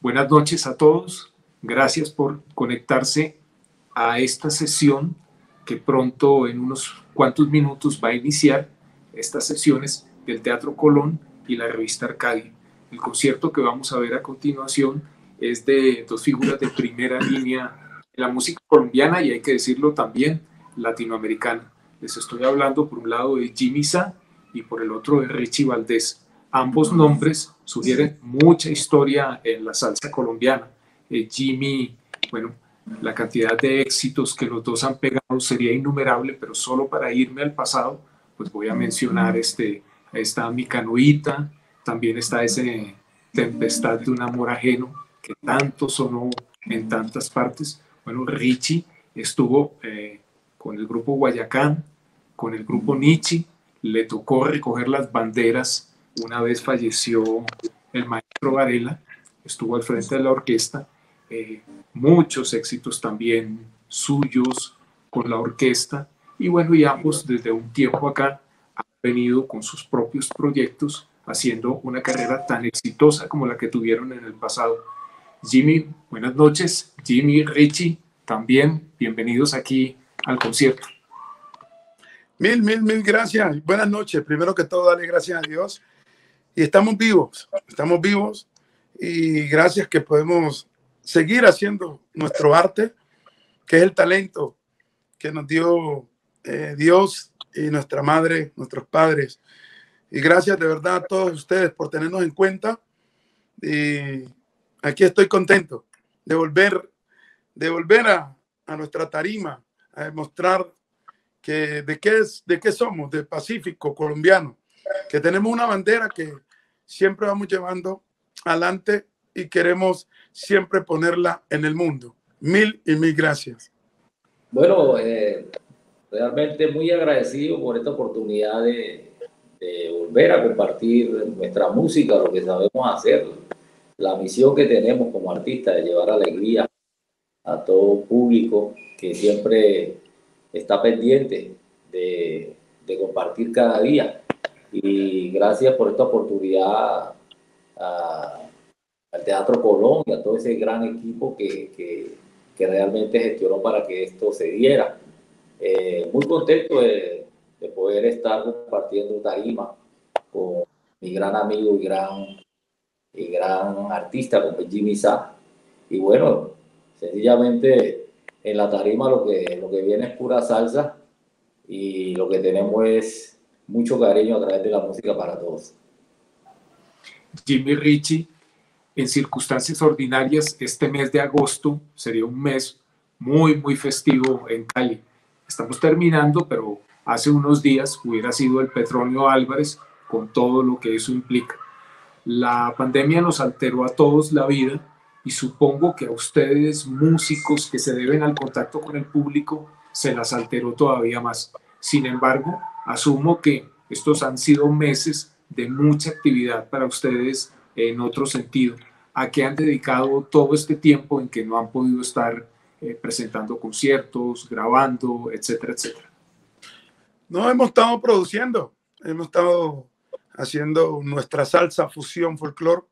Buenas noches a todos. Gracias por conectarse a esta sesión que pronto en unos cuantos minutos va a iniciar estas sesiones del Teatro Colón y la revista Arcadia. El concierto que vamos a ver a continuación es de dos figuras de primera línea en la música colombiana y hay que decirlo también latinoamericana. Les estoy hablando por un lado de Jimmy Sa y por el otro de Richie Valdés. Ambos nombres sugieren mucha historia en la salsa colombiana. Eh, Jimmy, bueno, la cantidad de éxitos que los dos han pegado sería innumerable, pero solo para irme al pasado, pues voy a mencionar este, esta Mi Canoita, también está ese Tempestad de un amor ajeno, que tanto sonó en tantas partes. Bueno, Richie estuvo eh, con el grupo Guayacán, con el grupo Nietzsche, le tocó recoger las banderas una vez falleció el maestro Varela, estuvo al frente de la orquesta, eh, muchos éxitos también suyos con la orquesta, y bueno, y ambos desde un tiempo acá han venido con sus propios proyectos haciendo una carrera tan exitosa como la que tuvieron en el pasado. Jimmy, buenas noches. Jimmy, Richie, también bienvenidos aquí al concierto. Mil, mil, mil gracias. Buenas noches. Primero que todo, dale gracias a Dios. Y estamos vivos, estamos vivos. Y gracias que podemos seguir haciendo nuestro arte, que es el talento que nos dio eh, Dios y nuestra madre, nuestros padres. Y gracias de verdad a todos ustedes por tenernos en cuenta. Y aquí estoy contento de volver, de volver a, a nuestra tarima, a demostrar que de qué, es, de qué somos, del Pacífico colombiano, que tenemos una bandera que siempre vamos llevando adelante y queremos siempre ponerla en el mundo. Mil y mil gracias. Bueno, eh, realmente muy agradecido por esta oportunidad de, de, volver a compartir nuestra música, lo que sabemos hacer, la misión que tenemos como artistas de llevar alegría a todo público que siempre está pendiente de, de compartir cada día. Y gracias por esta oportunidad al Teatro Colón y a todo ese gran equipo que, que, que realmente gestionó para que esto se diera. Eh, muy contento de, de, poder estar compartiendo tarima con mi gran amigo y gran, y gran artista como Jimmy Sa. Y bueno, sencillamente en la tarima lo que, lo que viene es pura salsa y lo que tenemos es mucho cariño a través de la música para todos. Jimmy Richie, en circunstancias ordinarias, este mes de agosto sería un mes muy, muy festivo en Cali. Estamos terminando, pero hace unos días hubiera sido el Petronio Álvarez con todo lo que eso implica. La pandemia nos alteró a todos la vida y supongo que a ustedes, músicos que se deben al contacto con el público, se las alteró todavía más. Sin embargo, asumo que estos han sido meses de mucha actividad para ustedes en otro sentido. ¿A qué han dedicado todo este tiempo en que no han podido estar eh, presentando conciertos, grabando, etcétera, etcétera? No, hemos estado produciendo, hemos estado haciendo nuestra salsa fusión folclore,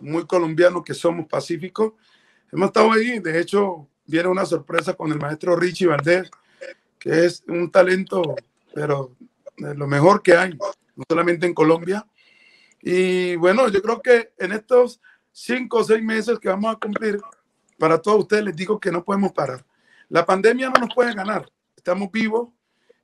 muy colombiano que somos pacíficos. Hemos estado ahí, de hecho, viene una sorpresa con el maestro Richie Valdés, que es un talento, pero lo mejor que hay, no solamente en Colombia. Y bueno, yo creo que en estos cinco o seis meses que vamos a cumplir, para todos ustedes les digo que no podemos parar. La pandemia no nos puede ganar, estamos vivos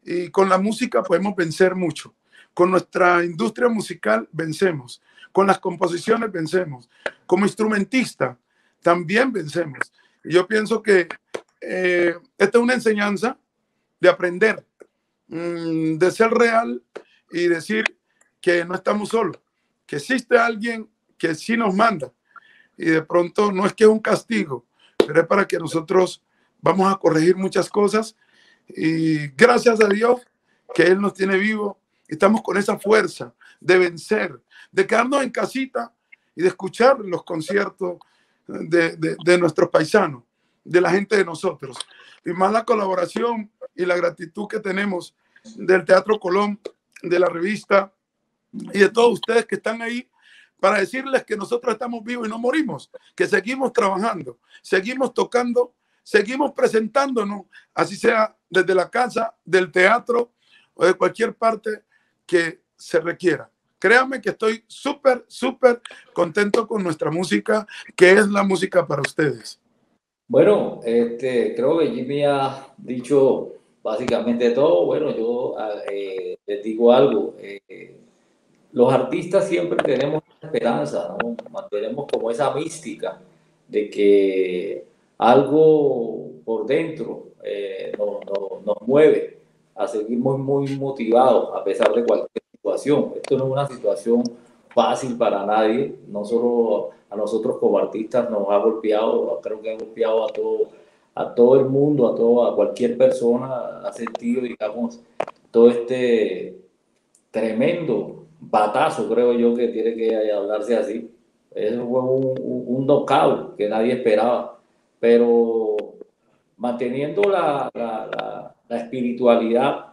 y con la música podemos vencer mucho. Con nuestra industria musical vencemos, con las composiciones vencemos, como instrumentista también vencemos. Y yo pienso que eh, esta es una enseñanza de aprender, mm, de ser real y decir que no estamos solos, que existe alguien que sí nos manda. Y de pronto no es que es un castigo, pero es para que nosotros vamos a corregir muchas cosas. Y gracias a Dios que Él nos tiene vivo, estamos con esa fuerza de vencer, de quedarnos en casita y de escuchar los conciertos de, de, de nuestros paisanos, de la gente de nosotros. Y más la colaboración y la gratitud que tenemos del Teatro Colón, de la revista y de todos ustedes que están ahí para decirles que nosotros estamos vivos y no morimos, que seguimos trabajando, seguimos tocando, seguimos presentándonos, así sea desde la casa, del teatro o de cualquier parte que se requiera. Créanme que estoy súper, súper contento con nuestra música, que es la música para ustedes. Bueno, este, creo que Jimmy ha dicho básicamente todo. Bueno, yo ah, eh, les digo algo. Eh, los artistas siempre tenemos esperanza, ¿no? mantenemos como esa mística de que algo por dentro eh, nos, nos mueve a seguir muy, muy motivados a pesar de cualquier situación. Esto no es una situación fácil para nadie, no a nosotros como artistas nos ha golpeado, creo que ha golpeado a todo, a todo el mundo, a, todo, cualquier persona, ha sentido, digamos, todo este tremendo batazo, creo yo, que tiene que hablarse así. Eso fue un, un, knockout que nadie esperaba, pero manteniendo la, la, la espiritualidad,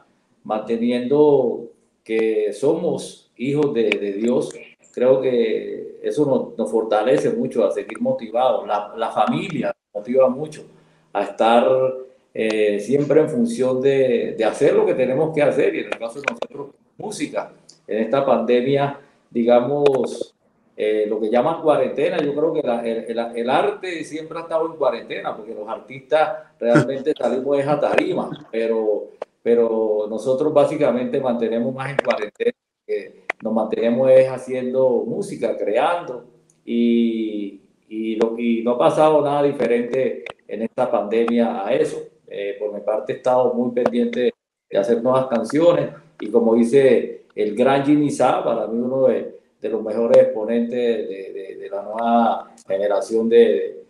manteniendo que somos hijos de Dios, creo que eso nos, nos, fortalece mucho a seguir motivados. La, la familia motiva mucho a estar eh, siempre en función de, de, hacer lo que tenemos que hacer y en el caso de nosotros, música. En esta pandemia, digamos, eh, lo que llaman cuarentena, yo creo que la, el, el, arte siempre ha estado en cuarentena, porque los artistas realmente salimos de esa tarima, pero pero nosotros básicamente mantenemos más en cuarentena, nos mantenemos es haciendo música, creando y, y, lo, y no ha pasado nada diferente en esta pandemia a eso. Eh, por mi parte he estado muy pendiente de hacer nuevas canciones y como dice el gran Jimmy Sa, para mí uno de, de los mejores exponentes de, de, de, la nueva generación de,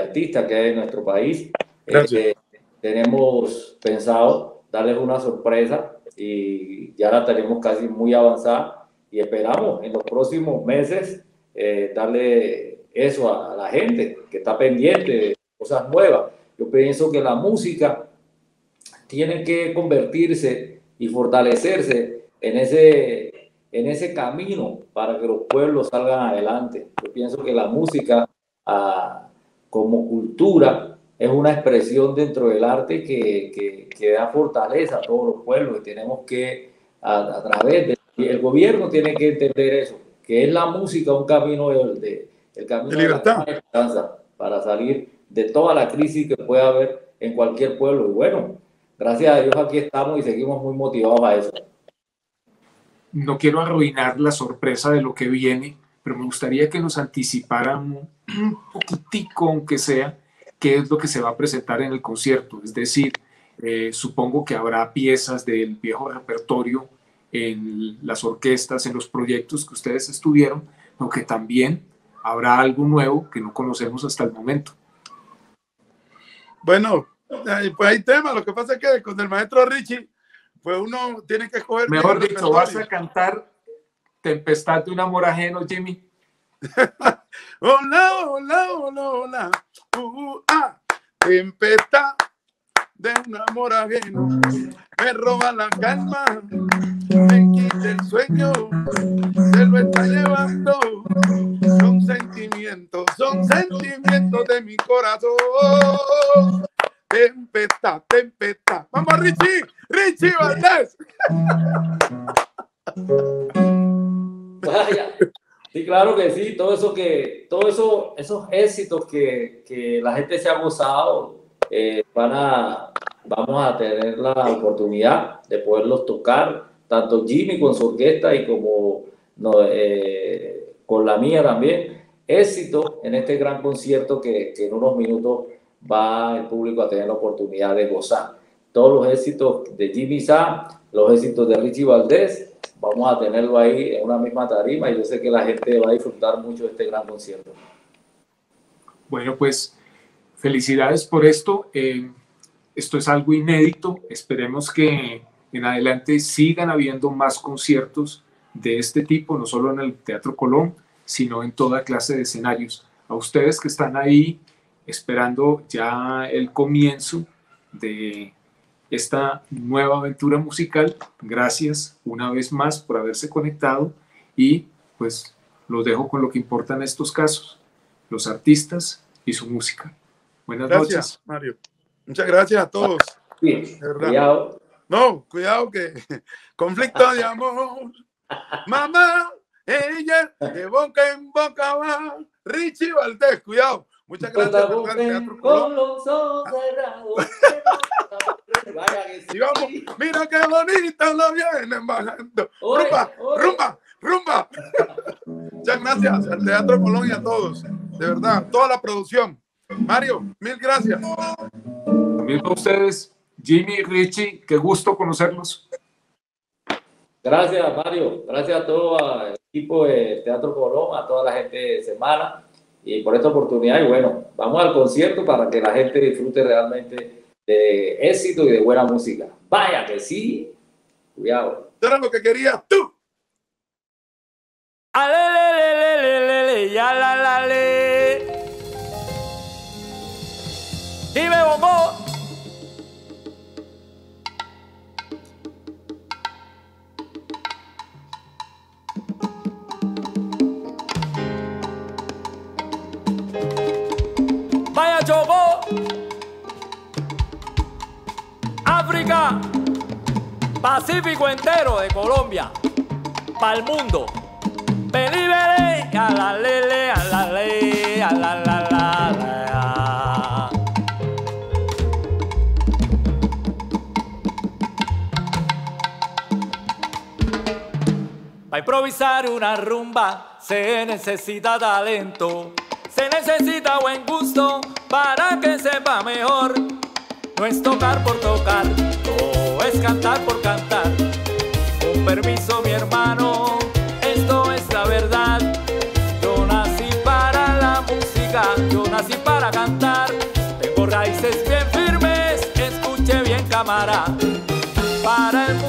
artistas que hay en nuestro país. Eh, tenemos pensado darles una sorpresa y ya la tenemos casi muy avanzada y esperamos en los próximos meses eh, darle eso a, la gente que está pendiente de cosas nuevas. Yo pienso que la música tiene que convertirse y fortalecerse en ese, en ese camino para que los pueblos salgan adelante. Yo pienso que la música como cultura es una expresión dentro del arte que, que, da fortaleza a todos los pueblos y tenemos que, a, través el gobierno tiene que entender eso, que es la música un camino de, el camino de, libertad. De la para salir de toda la crisis que pueda haber en cualquier pueblo. Y bueno, gracias a Dios aquí estamos y seguimos muy motivados a eso. No quiero arruinar la sorpresa de lo que viene, pero me gustaría que nos anticiparan un poquitico, aunque sea, qué es lo que se va a presentar en el concierto. Es decir, eh, supongo que habrá piezas del viejo repertorio en las orquestas, en los proyectos que ustedes estuvieron, aunque también habrá algo nuevo que no conocemos hasta el momento. Bueno, pues hay temas. Lo que pasa es que con el maestro Richie, pues uno tiene que escoger. Mejor dicho, vas a cantar Tempestad de un amor ajeno, Jimmy. hola, hola, hola, hola. Uh, ah, tempestad de un amor ajeno me roba la calma, me quita el sueño, se lo está llevando. Son sentimientos, son sentimientos de mi corazón. Tempestad, tempestad. Vamos, Richie, Richie Valdés. Vaya. Sí, claro que sí, todo eso que, todo eso, esos éxitos que, que la gente se ha gozado, eh, van a, vamos a tener la oportunidad de poderlos tocar, tanto Jimmy con su orquesta y como no, eh, con la mía también. Éxito en este gran concierto que, que en unos minutos va el público a tener la oportunidad de gozar. Todos los éxitos de Jimmy Sa, los éxitos de Richie Valdés, vamos a tenerlo ahí en una misma tarima y yo sé que la gente va a disfrutar mucho de este gran concierto. Bueno, pues felicidades por esto. Eh, esto es algo inédito. Esperemos que en adelante sigan habiendo más conciertos de este tipo, no solo en el Teatro Colón, sino en toda clase de escenarios. A ustedes que están ahí esperando ya el comienzo de esta nueva aventura musical. Gracias una vez más por haberse conectado y pues Los dejo con lo que importa en estos casos, los artistas y su música. Buenas gracias, noches. Mario. Muchas gracias a todos. Sí, cuidado. No, cuidado que conflicto de amor. Mamá, ella de boca en boca va. Richie Valdés, cuidado. Muchas gracias por Teatro Con los ojos cerrados. y vamos, mira qué bonito lo vienen bajando. rumba, rumba, rumba. Muchas gracias al Teatro Colón y a todos. De verdad, toda la producción. Mario, mil gracias. También a ustedes, Jimmy, Richie, qué gusto conocerlos. Gracias, Mario. Gracias a todo el equipo de Teatro Colón, a toda la gente de Semana y por esta oportunidad. Y bueno, vamos al concierto para que la gente disfrute realmente de éxito y de buena música. Vaya que sí. Cuidado. Eso era lo que querías de Colombia. Para el mundo. Belibere, a la lele, a la le, a la la la la. Para improvisar una rumba se necesita talento, se necesita buen gusto para que sepa mejor. No es tocar por tocar, no es cantar por cantar. Permiso mi hermano, esto es la verdad. Yo nací para la música, yo nací para cantar. Tengo raíces bien firmes, escuche bien cámara. Para el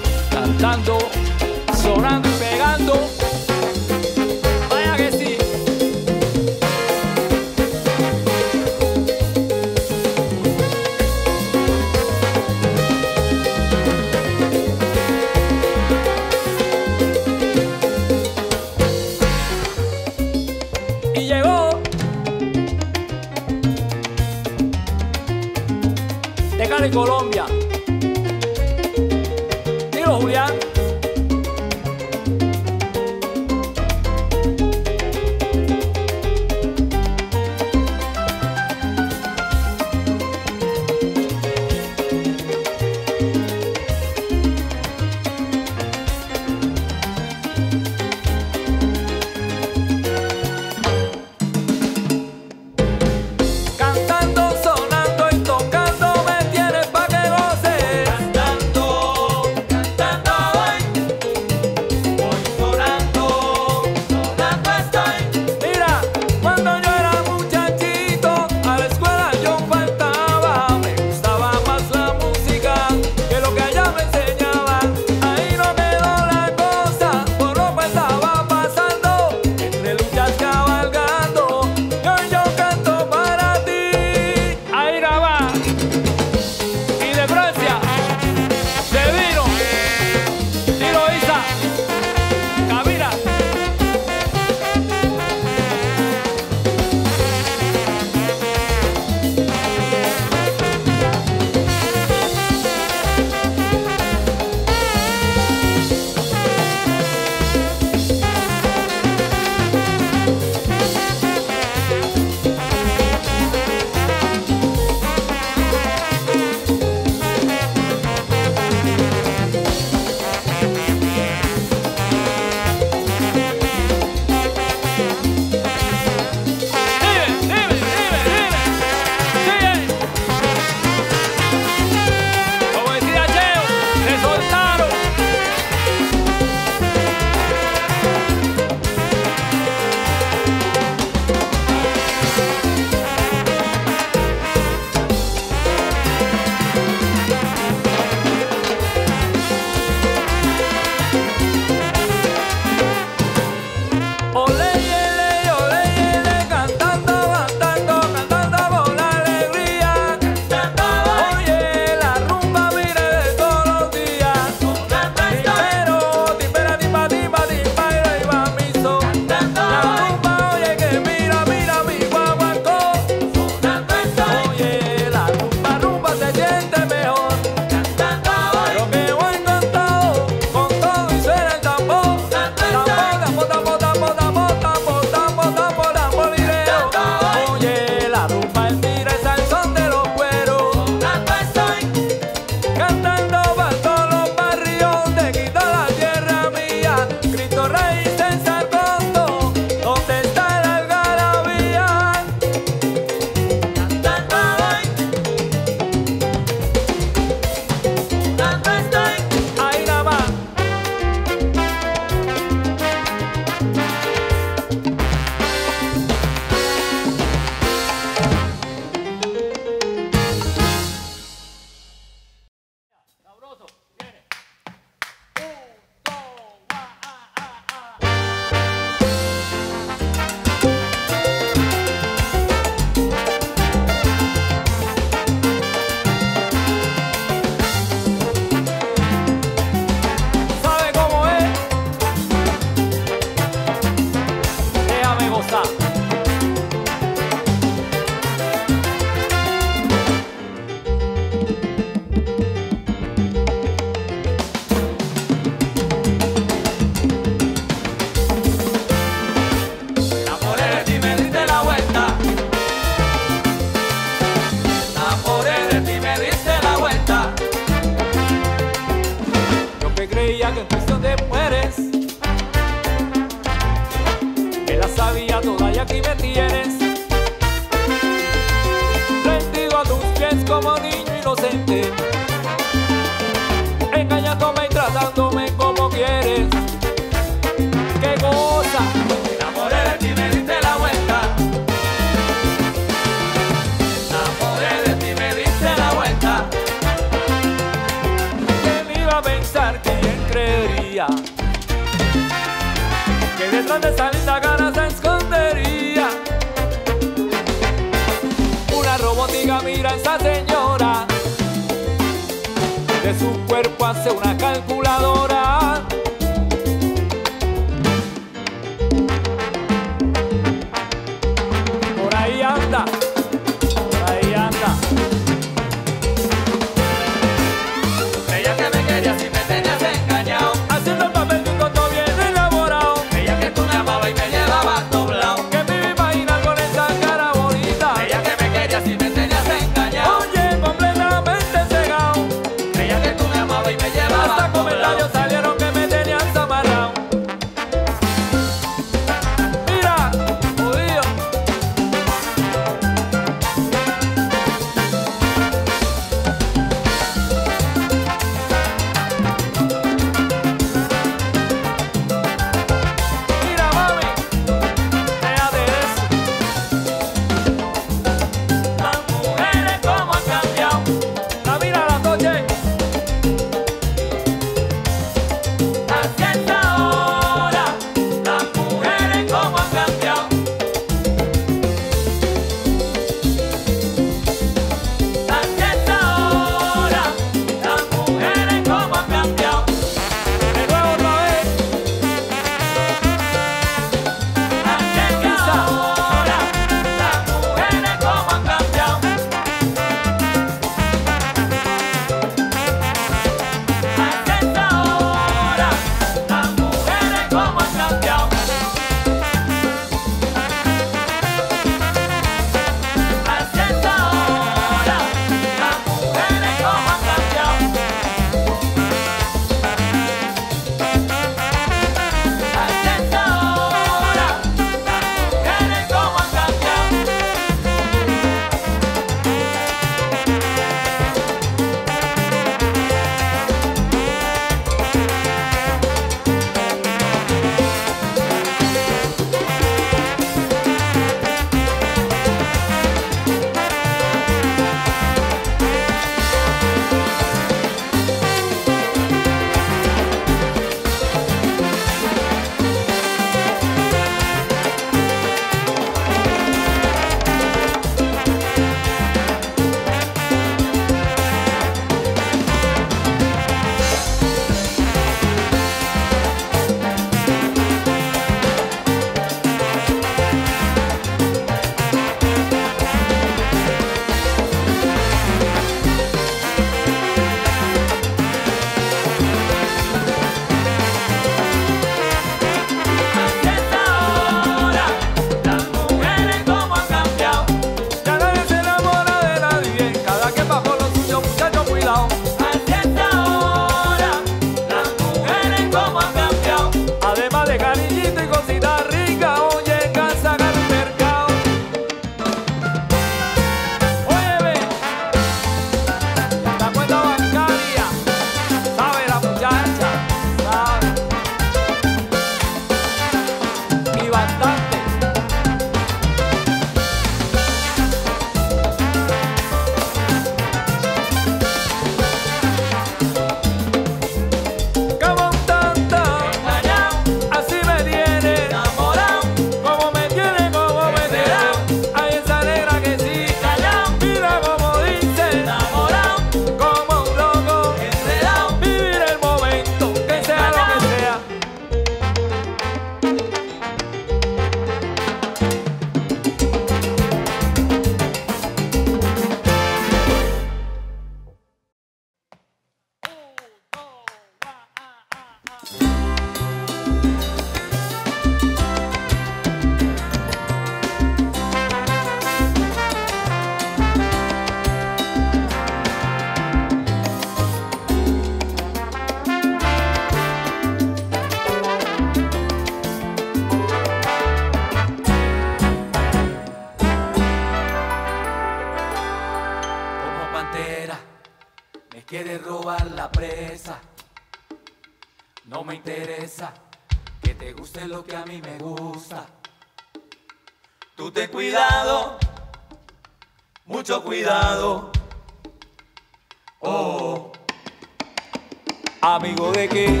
amigo de qué?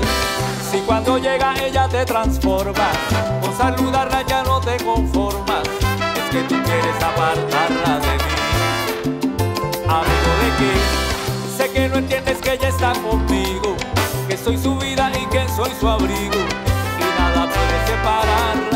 Si cuando llega ella te transforma, con saludarla ya no te conformas, es que tú quieres apartarla de mí. Amigo de qué? Sé que no entiendes que ella está conmigo, que soy su vida y que soy su abrigo, y nada puede separarla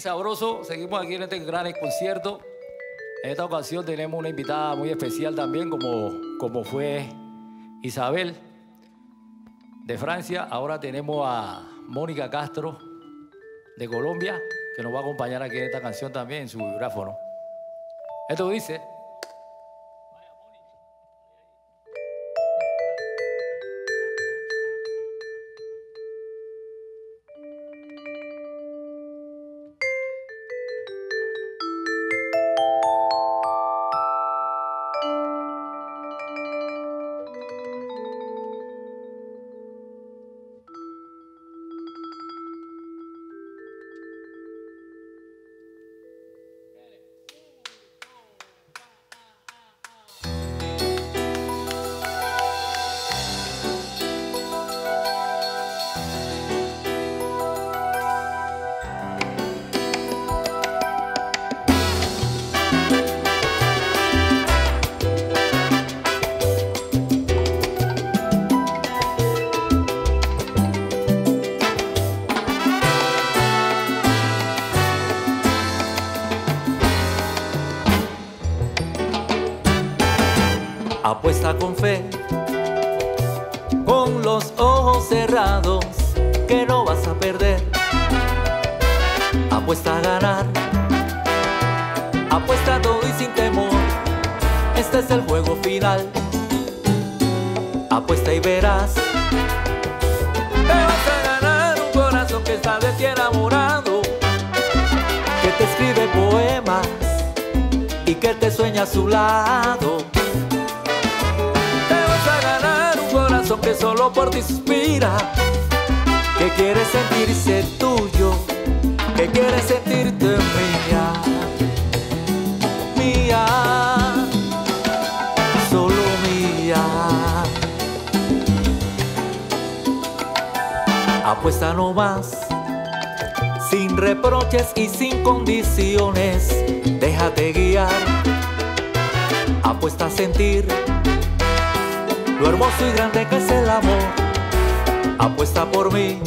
Sabroso. Seguimos aquí en este gran concierto. En esta ocasión tenemos una invitada muy especial también, como, como fue Isabel de Francia. Ahora tenemos a Mónica Castro de Colombia, que nos va a acompañar aquí en esta canción también en su vibráfono. Esto dice. Apuesta a sentir lo hermoso y grande que es el amor. Apuesta por mí,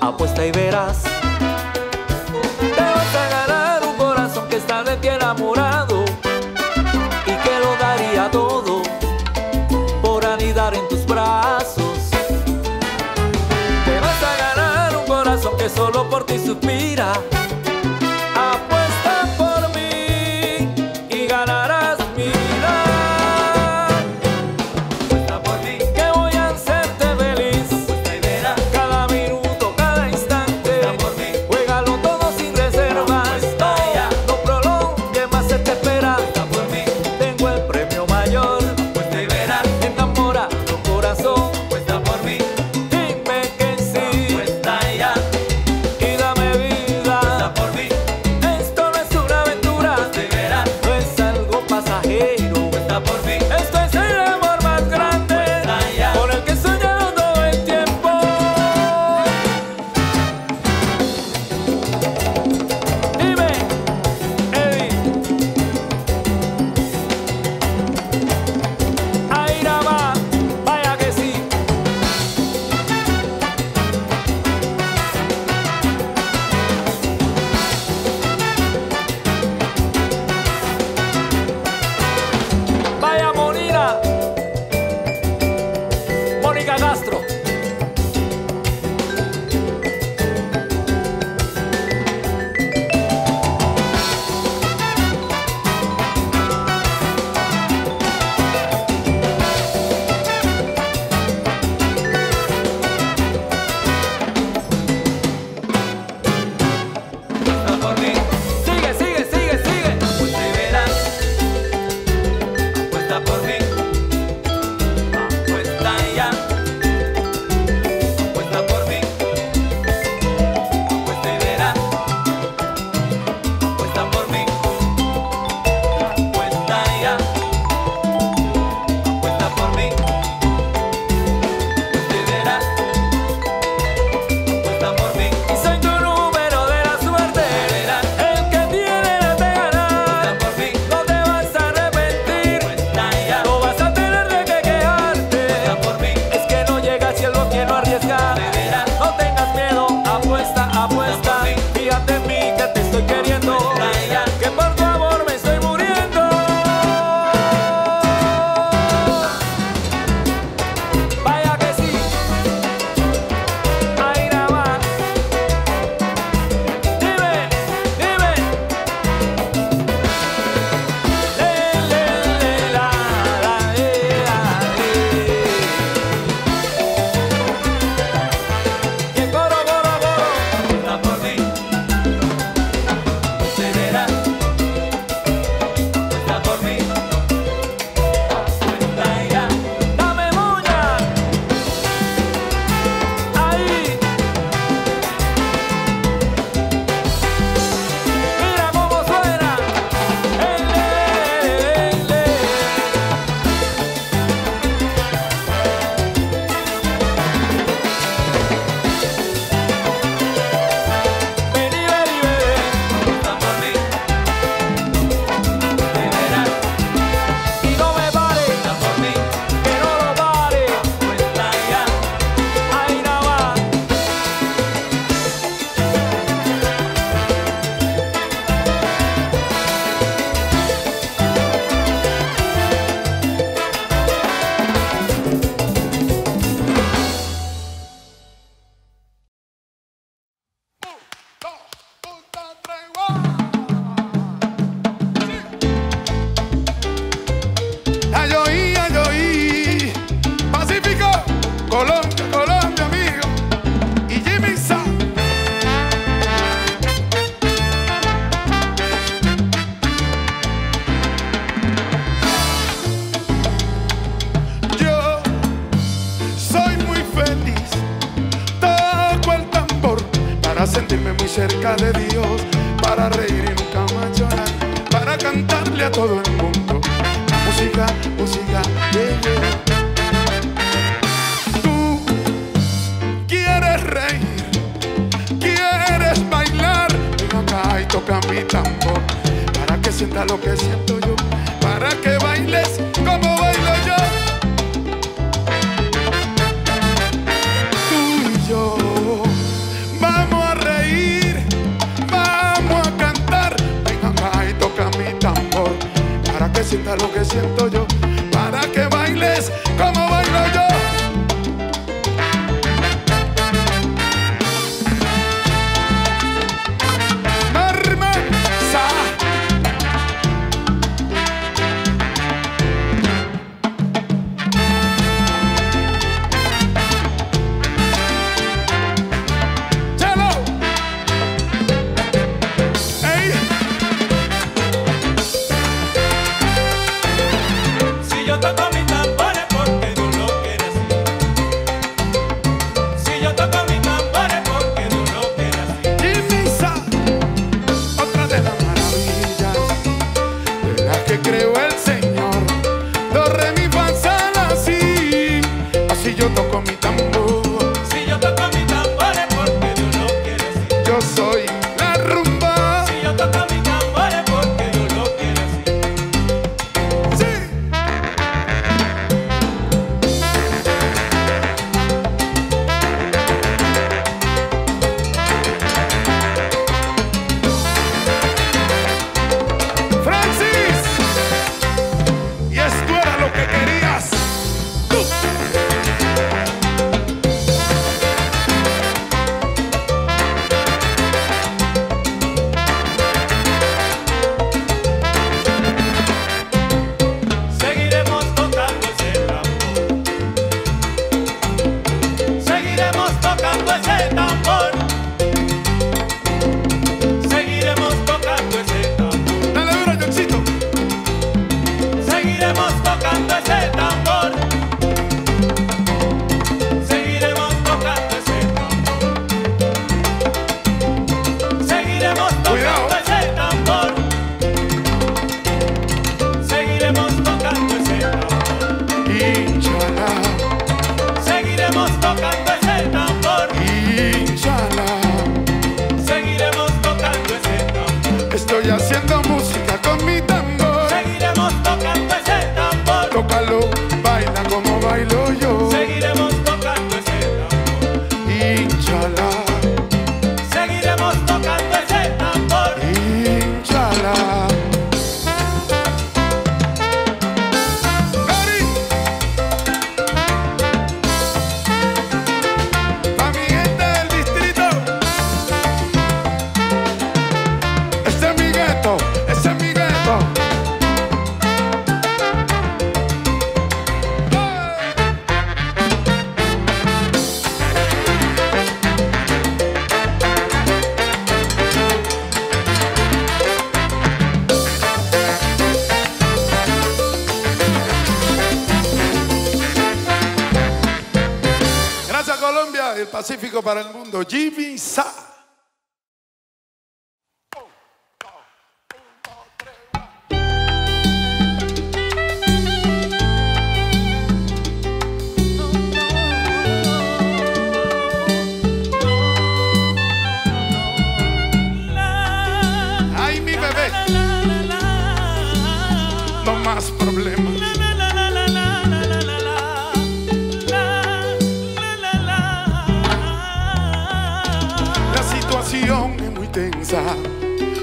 apuesta y verás. Te vas a ganar un corazón que está de ti enamorado y que lo daría todo por anidar en tus brazos. Te vas a ganar un corazón que solo por ti suspira.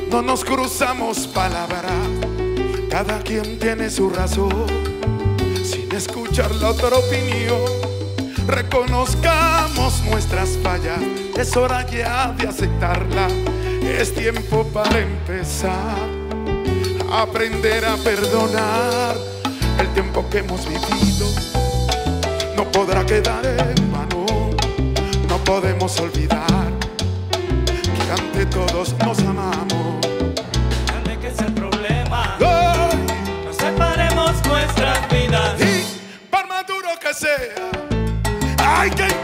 no nos cruzamos palabra, cada quien tiene su razón, sin escuchar la otra opinión, reconozcamos nuestras fallas, es hora ya de aceptarla, es tiempo para empezar, aprender a perdonar el tiempo que hemos vivido, no podrá quedar en vano, no podemos olvidar que ante todos nos amamos. Y por más duro que sea, hay que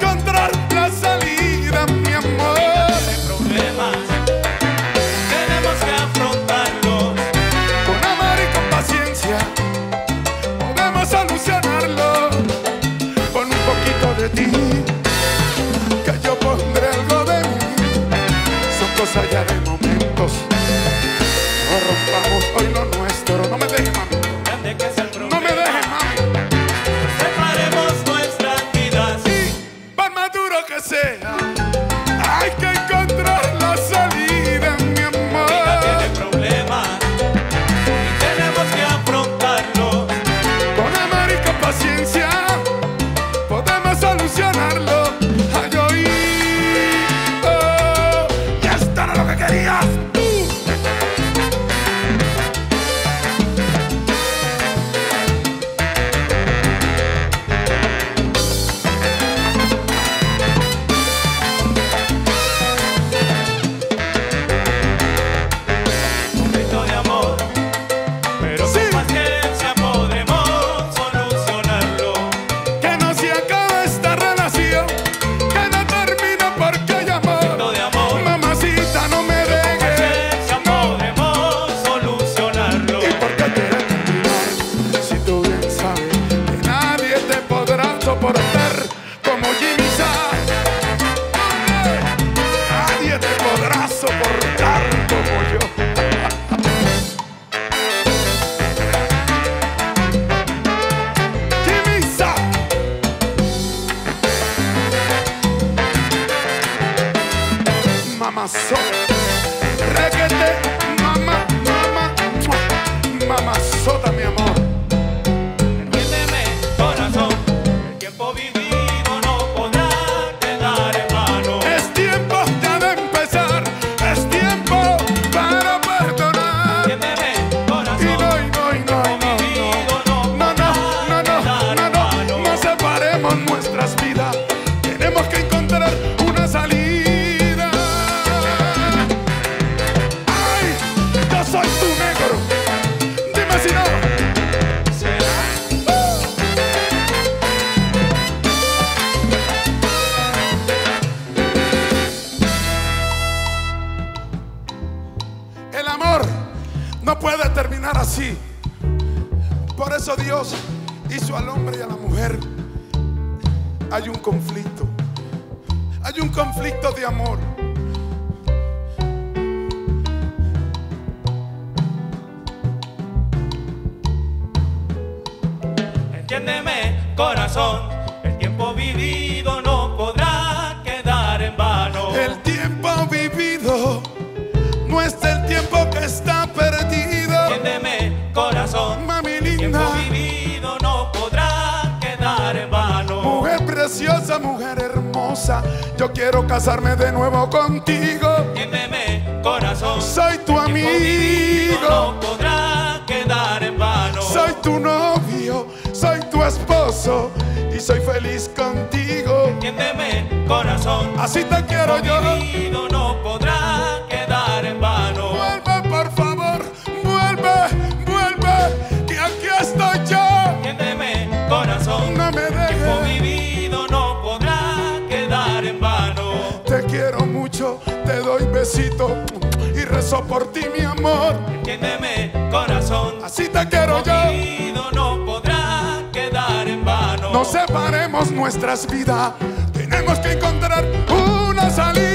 y rezo por ti, mi amor. Entiéndeme, corazón. Así te quiero yo. no podrá quedar en vano. No separemos nuestras vidas. Tenemos que encontrar una salida.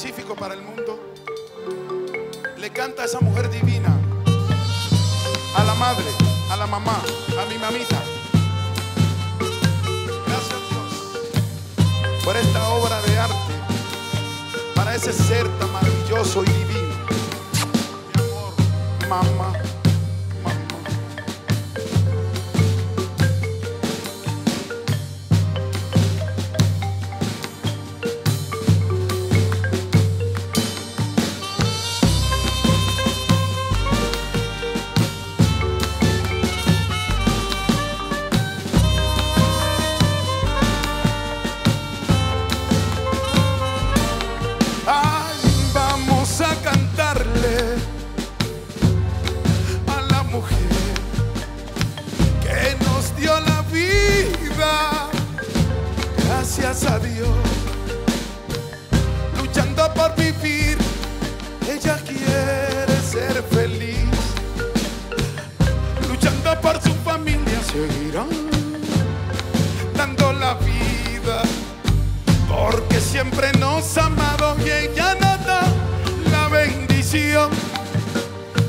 Pacífico para el somos amados y ella nos da la bendición,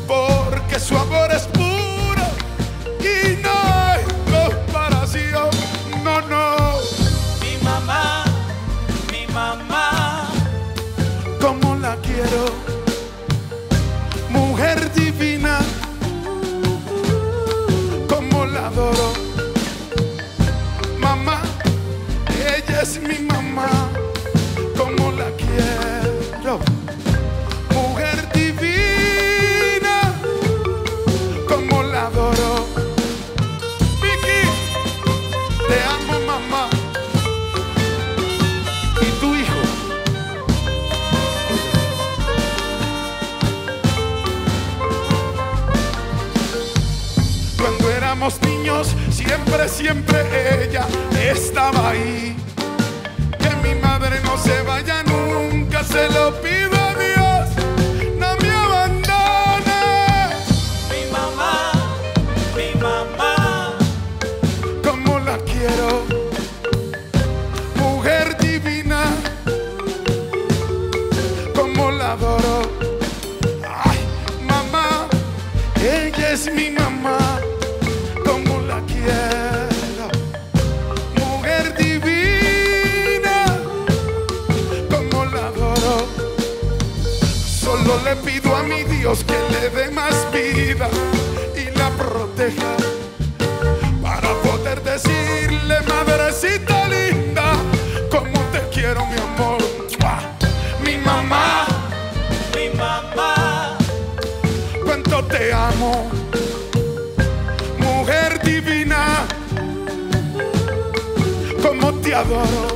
porque su amor es puro y no hay comparación, no, no. Mi mamá, mi mamá, como la quiero, mujer divina, como la adoro, mamá, ella es mi mamá. siempre, siempre ella estaba ahí. Que mi madre no se vaya nunca, se lo pido. Dios que le dé más vida y la proteja para poder decirle, madrecita linda, como te quiero, mi amor. Mi mamá, mi mamá, cuánto te amo, mujer divina, como te adoro.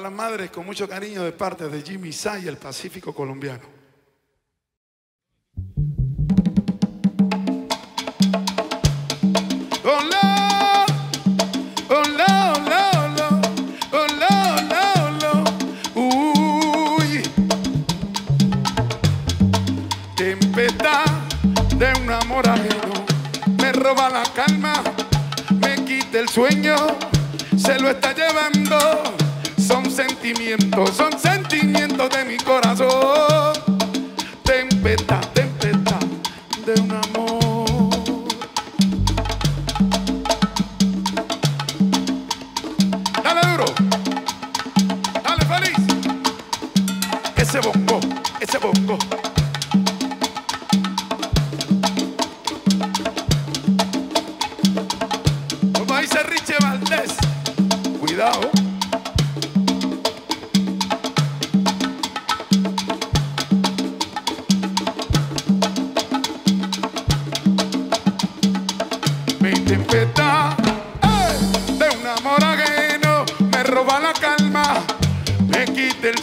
las madres con mucho cariño de parte de Jimmy Say, el Pacífico colombiano. Hola, hola, hola, hola, hola, hola, hola, uy, tempestad de un amor ajeno, me roba la calma, me quita el sueño, se lo está llevando sentimientos, son sentimientos de mi corazón.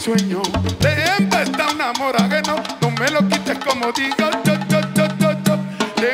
sueño. De hembra está una moragueno, no me lo quites como digo yo, yo, yo, yo, yo. De